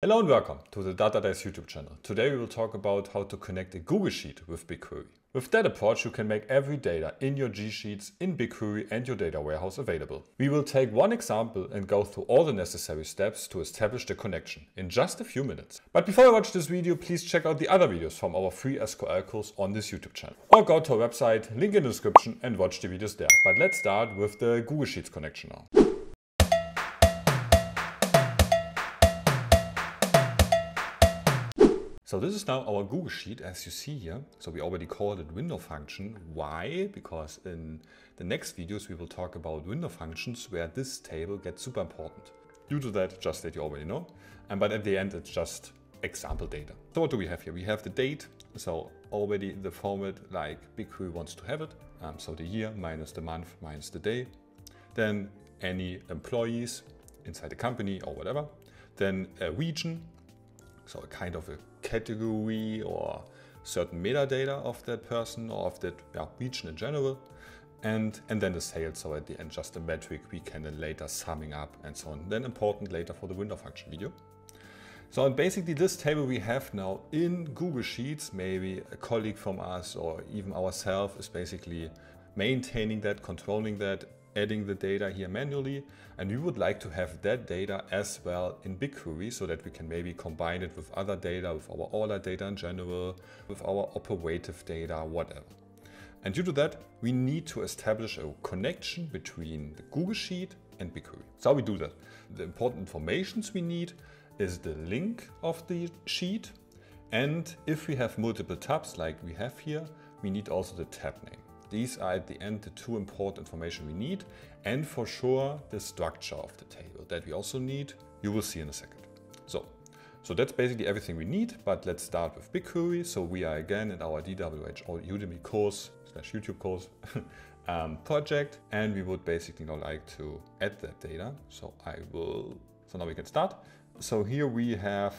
Hello and welcome to the datadice YouTube channel. Today we will talk about how to connect a Google Sheet with BigQuery. With that approach you can make every data in your G Sheets in BigQuery and your data warehouse available. We will take one example and go through all the necessary steps to establish the connection in just a few minutes. But before you watch this video, please check out the other videos from our free SQL course on this YouTube channel. Or go to our website, link in the description and watch the videos there. But let's start with the Google Sheets connection now. So this is now our Google Sheet as you see here. So we already called it window function. Why? Because in the next videos we will talk about window functions where this table gets super important. Due to that, just that you already know. And but at the end it's just example data. So what do we have here? We have the date. So already the format like BigQuery wants to have it. Um, so the year minus the month minus the day. Then any employees inside the company or whatever. Then a region so a kind of a category or certain metadata of that person or of that yeah, region in general. And, and then the sales, so at the end just a metric we can then later summing up and so on. Then important later for the window function video. So and basically this table we have now in Google Sheets, maybe a colleague from us or even ourselves is basically maintaining that, controlling that, adding the data here manually. And we would like to have that data as well in BigQuery so that we can maybe combine it with other data, with our order data in general, with our operative data, whatever. And due to that, we need to establish a connection between the Google Sheet and BigQuery. So how we do that? The important informations we need is the link of the sheet. And if we have multiple tabs like we have here, we need also the tab name. These are at the end the two important information we need and for sure the structure of the table that we also need, you will see in a second. So, so that's basically everything we need, but let's start with BigQuery. So we are again in our DWH or Udemy course slash YouTube course um, project and we would basically like to add that data. So I will, so now we can start. So here we have,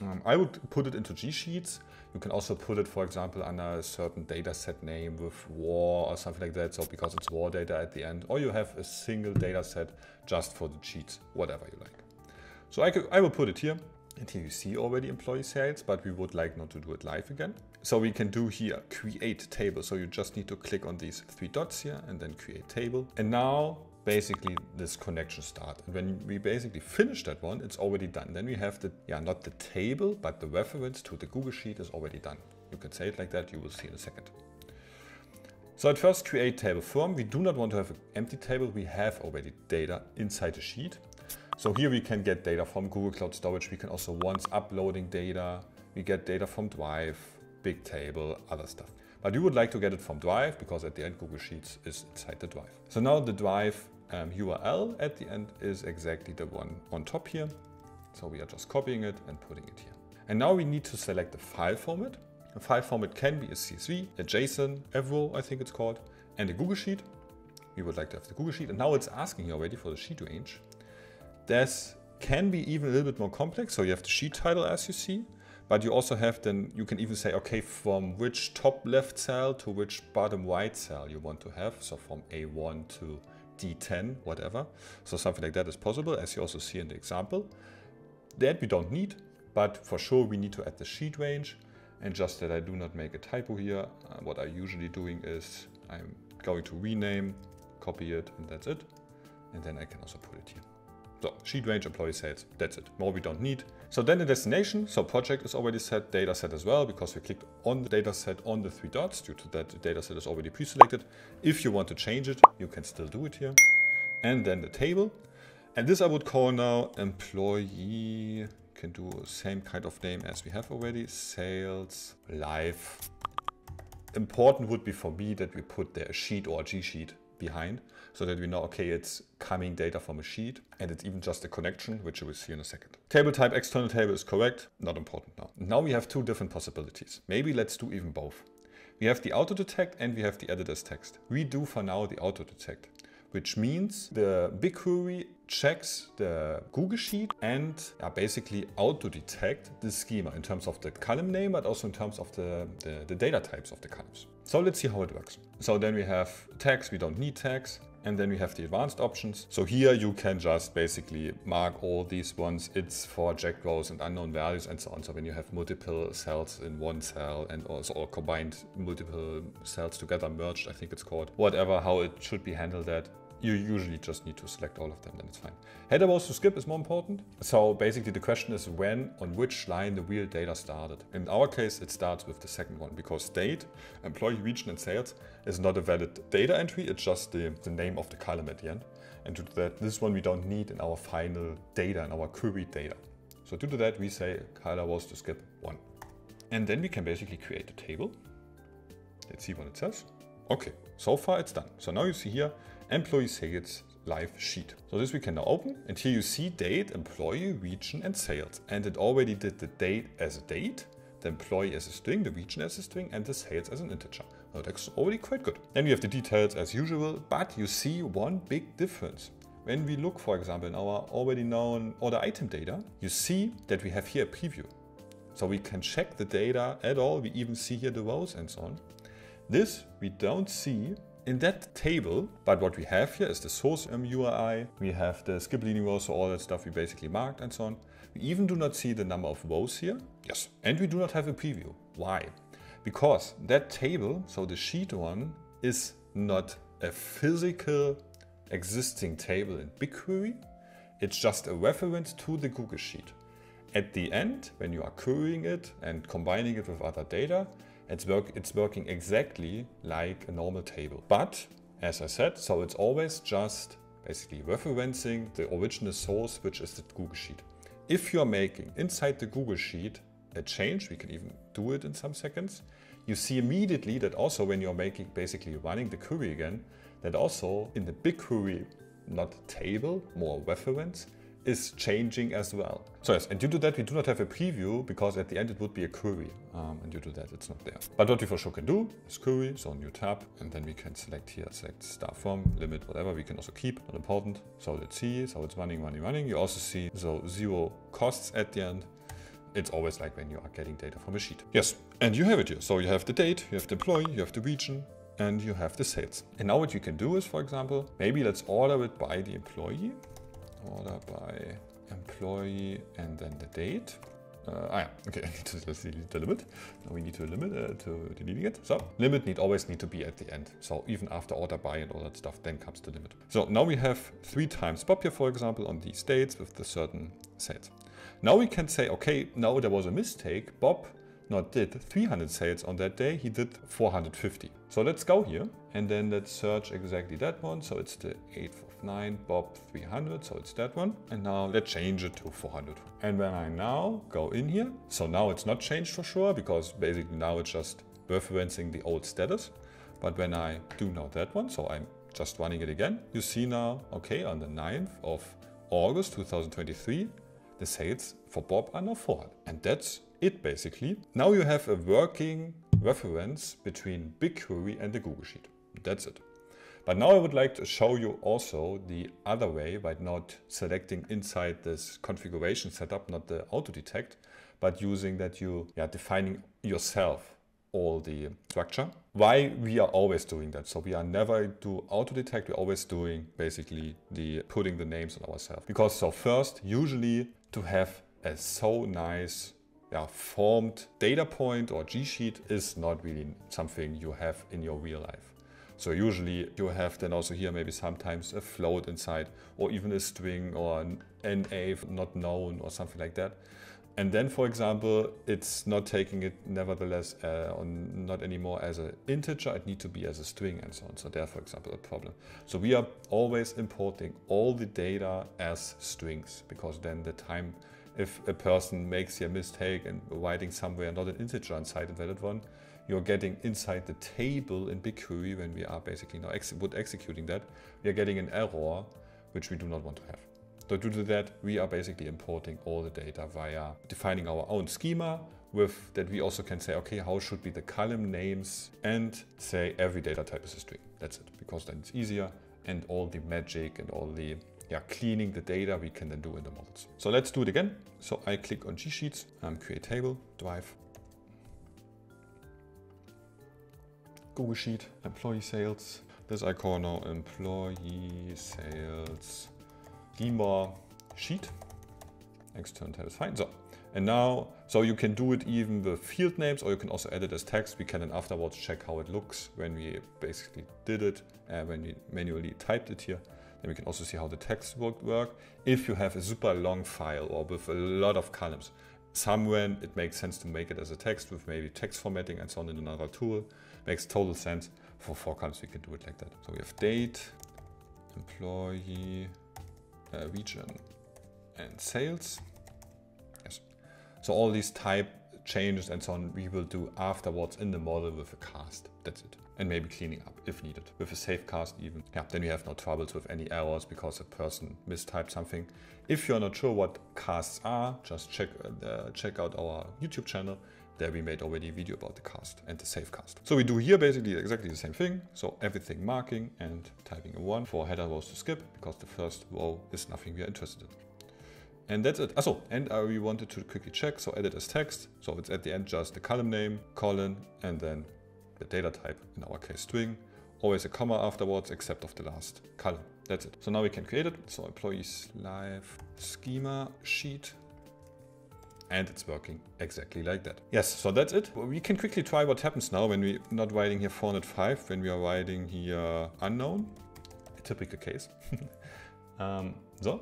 um, I would put it into G Sheets you can also put it, for example, under a certain data set name with war or something like that. So because it's war data at the end, or you have a single data set just for the sheets, whatever you like. So I, could, I will put it here. And here you see already employee sales, but we would like not to do it live again. So we can do here create table. So you just need to click on these three dots here and then create table. And now basically this connection start. And when we basically finish that one, it's already done. Then we have the, yeah, not the table, but the reference to the Google Sheet is already done. You can say it like that, you will see in a second. So at first create table form. We do not want to have an empty table. We have already data inside the sheet. So here we can get data from Google Cloud Storage. We can also once uploading data. We get data from Drive, Bigtable, other stuff. But you would like to get it from Drive because at the end Google Sheets is inside the Drive. So now the Drive um, URL at the end is exactly the one on top here. So we are just copying it and putting it here. And now we need to select the file format. The file format can be a CSV, a JSON, Avro I think it's called, and a Google Sheet. We would like to have the Google Sheet and now it's asking you already for the sheet range. This can be even a little bit more complex. So you have the sheet title as you see, but you also have then, you can even say, okay, from which top left cell to which bottom right cell you want to have. So from A1 to D10, whatever. So something like that is possible, as you also see in the example. That we don't need, but for sure we need to add the sheet range. And just that I do not make a typo here, uh, what I usually doing is I'm going to rename, copy it, and that's it. And then I can also put it here. So sheet range employee sales, that's it. More we don't need. So then the destination, so project is already set, data set as well, because we clicked on the data set on the three dots, due to that the data set is already pre-selected. If you want to change it, you can still do it here. And then the table. And this I would call now employee, can do same kind of name as we have already, sales, live. Important would be for me that we put there a sheet or a G sheet behind so that we know, okay, it's coming data from a sheet and it's even just a connection, which you will see in a second. Table type external table is correct, not important now. Now we have two different possibilities. Maybe let's do even both. We have the auto detect and we have the edit as text. We do for now the auto detect which means the BigQuery checks the Google Sheet and basically auto-detect the schema in terms of the column name, but also in terms of the, the, the data types of the columns. So let's see how it works. So then we have tags, we don't need tags. And then we have the advanced options. So here you can just basically mark all these ones. It's for jagged rows and unknown values and so on. So when you have multiple cells in one cell and also or combined multiple cells together merged, I think it's called, whatever, how it should be handled that you usually just need to select all of them, then it's fine. Header rows to skip is more important. So basically the question is when, on which line the real data started. In our case, it starts with the second one because date, employee, region and sales is not a valid data entry. It's just the, the name of the column at the end. And to that, this one we don't need in our final data, in our query data. So due to that, we say header rows to skip one. And then we can basically create a table. Let's see what it says. Okay, so far it's done. So now you see here, employee sales live sheet. So this we can now open and here you see date, employee, region and sales. And it already did the date as a date, the employee as a string, the region as a string and the sales as an integer. So that's already quite good. Then we have the details as usual, but you see one big difference. When we look, for example, in our already known order item data, you see that we have here a preview. So we can check the data at all. We even see here the rows and so on. This we don't see in that table, but what we have here is the source um, URI, we have the skip leading rows, so all that stuff we basically marked and so on. We even do not see the number of rows here. Yes. And we do not have a preview. Why? Because that table, so the sheet one, is not a physical existing table in BigQuery. It's just a reference to the Google Sheet. At the end, when you are querying it and combining it with other data, it's, work, it's working exactly like a normal table. But as I said, so it's always just basically referencing the original source, which is the Google Sheet. If you're making inside the Google Sheet a change, we can even do it in some seconds, you see immediately that also when you're making basically running the query again, that also in the BigQuery, not table, more reference, is changing as well. So yes, and due to that we do not have a preview because at the end it would be a query um, and due to that it's not there. But what we for sure can do is query, so new tab, and then we can select here, select star from, limit, whatever, we can also keep, not important. So let's see, so it's running, running, running. You also see, so zero costs at the end. It's always like when you are getting data from a sheet. Yes, and you have it here. So you have the date, you have the employee, you have the region, and you have the sales. And now what you can do is, for example, maybe let's order it by the employee order by employee and then the date. Uh, ah, yeah, okay, I need to delete the limit. Now we need to limit uh, to deleting it. So limit need always need to be at the end. So even after order by and all that stuff, then comes the limit. So now we have three times Bob here, for example, on these dates with the certain sales. Now we can say, okay, now there was a mistake. Bob not did 300 sales on that day, he did 450. So let's go here and then let's search exactly that one. So it's the 8th of 9, Bob 300, so it's that one. And now let's change it to 400. And when I now go in here, so now it's not changed for sure because basically now it's just referencing the old status. But when I do now that one, so I'm just running it again, you see now, okay, on the 9th of August 2023, the sales for Bob are now 400. And that's it basically. Now you have a working reference between BigQuery and the Google Sheet. That's it. But now I would like to show you also the other way by not selecting inside this configuration setup, not the auto detect, but using that you yeah, defining yourself all the structure. Why we are always doing that. So we are never do auto detect, we're always doing basically the putting the names on ourselves. Because so first, usually to have a so nice yeah, formed data point or G sheet is not really something you have in your real life. So usually you have then also here maybe sometimes a float inside or even a string or an NA not known or something like that. And then, for example, it's not taking it nevertheless uh, on not anymore as an integer, it needs to be as a string and so on. So there, for example, a problem. So we are always importing all the data as strings because then the time if a person makes a mistake and writing somewhere not an integer inside a valid one, you're getting inside the table in BigQuery when we are basically now ex would executing that, we are getting an error which we do not want to have. So due to that, we are basically importing all the data via defining our own schema with that we also can say, okay, how should be the column names and say every data type is a string. That's it, because then it's easier and all the magic and all the yeah, cleaning the data we can then do in the models. So let's do it again. So I click on G Sheets, um, create table, drive, Google Sheet, employee sales, this I call now employee sales schema sheet. External tab is fine. So, and now, so you can do it even with field names or you can also add it as text. We can then afterwards check how it looks when we basically did it, uh, when we manually typed it here. Then we can also see how the text would work. If you have a super long file or with a lot of columns, somewhere it makes sense to make it as a text with maybe text formatting and so on in another tool. Makes total sense. For four columns, we can do it like that. So we have date, employee, uh, region, and sales. Yes. So all these type changes and so on, we will do afterwards in the model with a cast. That's it. And maybe cleaning up if needed. With a safe cast even. Yeah, then we have no troubles with any errors because a person mistyped something. If you're not sure what casts are, just check, uh, check out our YouTube channel. There we made already a video about the cast and the safe cast. So we do here basically exactly the same thing. So everything marking and typing a one for header rows to skip because the first row is nothing we are interested in. And that's it. Also, and uh, we wanted to quickly check, so edit as text. So it's at the end just the column name, colon, and then the data type, in our case string. Always a comma afterwards, except of the last column. That's it. So now we can create it. So employees live schema sheet. And it's working exactly like that. Yes, so that's it. We can quickly try what happens now when we're not writing here 405, when we are writing here unknown. A typical case. um, so,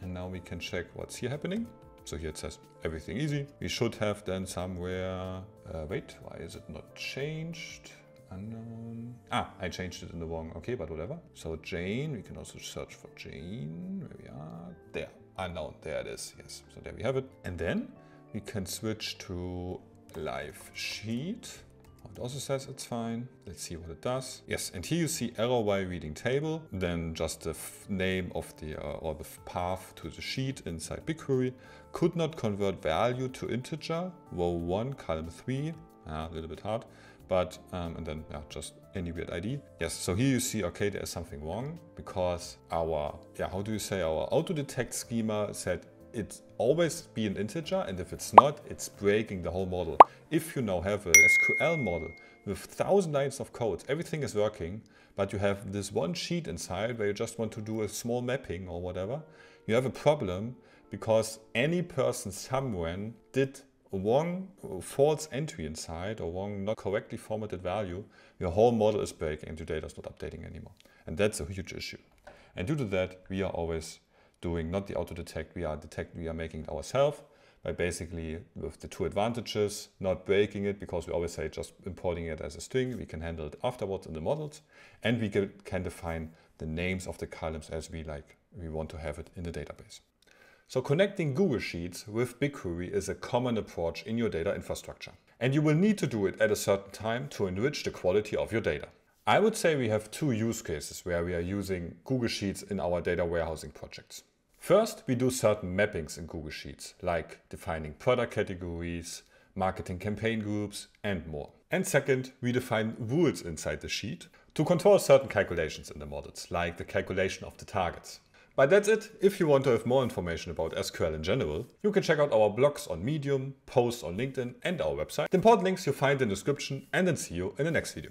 and now we can check what's here happening. So here it says everything easy. We should have then somewhere, uh, wait, why is it not changed? Unknown. Ah, I changed it in the wrong, okay, but whatever. So Jane, we can also search for Jane, where we are, there, unknown, there it is, yes. So there we have it. And then we can switch to live sheet. It also says it's fine. Let's see what it does. Yes, and here you see error while reading table, then just the name of the uh, or the path to the sheet inside BigQuery. Could not convert value to integer, row 1, column 3. Ah, a little bit hard, but um, and then yeah, just any weird ID. Yes, so here you see, okay, there's something wrong because our, yeah, how do you say, our auto detect schema said it always be an integer and if it's not, it's breaking the whole model. If you now have a SQL model with thousand lines of code, everything is working, but you have this one sheet inside where you just want to do a small mapping or whatever, you have a problem because any person somewhere did wrong uh, false entry inside or wrong not correctly formatted value, your whole model is breaking and your data is not updating anymore. And that's a huge issue. And due to that, we are always doing not the auto detect, we are detect, we are making it ourselves by basically with the two advantages, not breaking it because we always say just importing it as a string, we can handle it afterwards in the models and we can define the names of the columns as we like, we want to have it in the database. So connecting Google Sheets with BigQuery is a common approach in your data infrastructure. And you will need to do it at a certain time to enrich the quality of your data. I would say we have two use cases where we are using Google Sheets in our data warehousing projects. First, we do certain mappings in Google Sheets, like defining product categories, marketing campaign groups, and more. And second, we define rules inside the sheet to control certain calculations in the models, like the calculation of the targets. But that's it. If you want to have more information about SQL in general, you can check out our blogs on Medium, posts on LinkedIn and our website. The important links you'll find in the description and then see you in the next video.